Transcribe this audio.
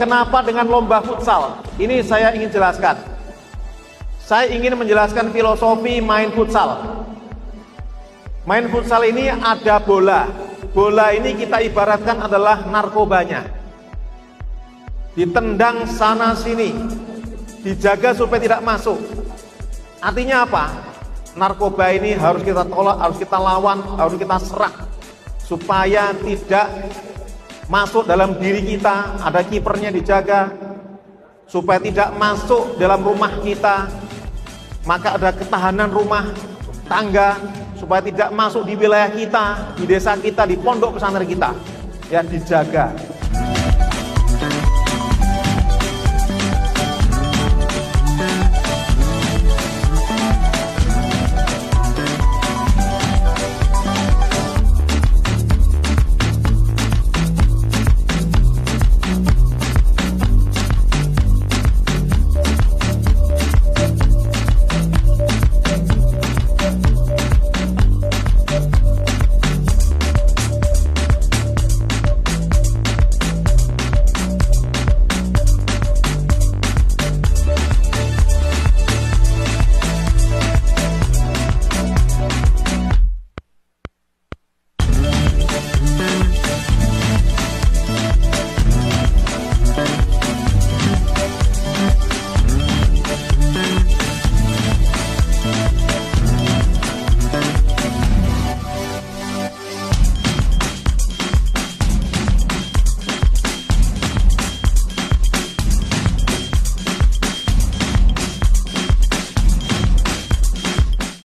kenapa dengan lomba futsal? Ini saya ingin jelaskan. Saya ingin menjelaskan filosofi main futsal. Main futsal ini ada bola. Bola ini kita ibaratkan adalah narkobanya. Ditendang sana sini, dijaga supaya tidak masuk. Artinya apa? Narkoba ini harus kita tolak, harus kita lawan, harus kita serang supaya tidak masuk dalam diri kita, ada kipernya dijaga supaya tidak masuk dalam rumah kita. Maka ada ketahanan rumah tangga supaya tidak masuk di wilayah kita, di desa kita, di pondok pesantren kita. Ya dijaga.